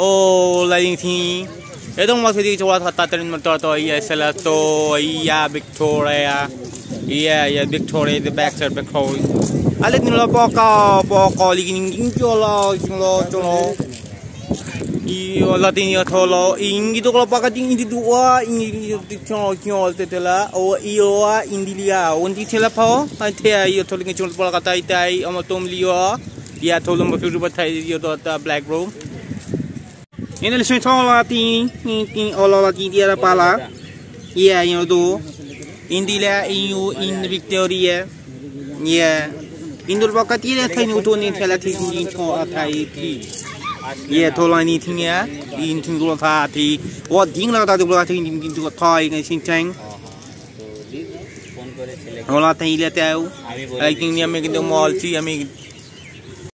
Oh, lain sini. Itu masih di coba kata terin motor to iya Selato iya Victoria. Iya iya Victoria the back side back hole. Alit nilo poko poko lagi ning jolo jolo jolo. Iyo latin ya tholo ingi to kalau pakai ingi dua ingi di chol chol tetela o iyo a indilia undi tela pa ate iyo tholo ngi chol pola kata itai amo tom liyo ya tholo mo firu batai iyo to black room Yun ulit aqui, ololating, ololating tira pala. Yeah, yun do. Hindi la inyo in Victoria. Yeah. Indul bakat tira tayo nuto ni tela tisin yung chong atay ti. Yeah, thola ni ting ya. In ting dula ta ti. Wa aí, la ta dula ting aí, ding dula toy ngay sin chang. Ola tayo ila tayo. Ay ting ni kami kendo mall ti kami